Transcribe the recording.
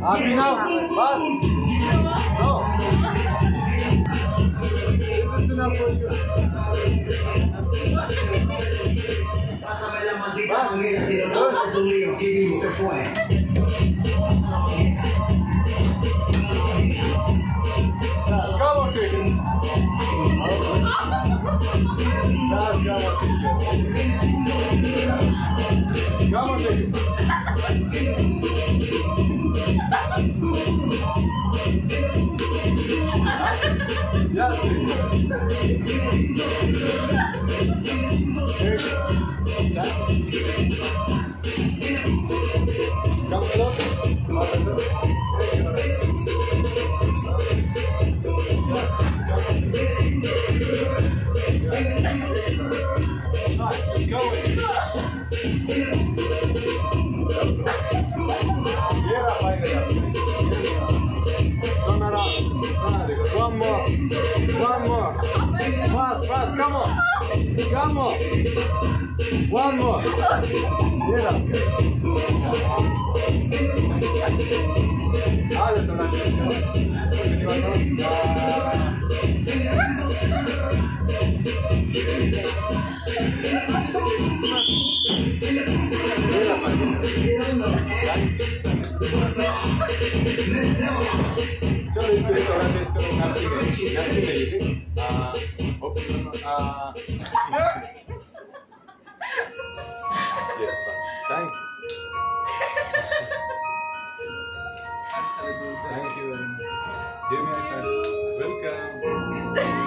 Al final, vas. No. This is enough for you. Pásame la maldita comida si no pasa tu ¿Qué ¿Qué fue? Let's go, Come. Yes, it. Nice, go in. Get like that. Turn around. One more. One more. Fast. Come on. Come on. One more. Around. चलो इसको थोड़ा सा इसको नाचने के नाचने के लिए आ आ ये बस thank thank you very much welcome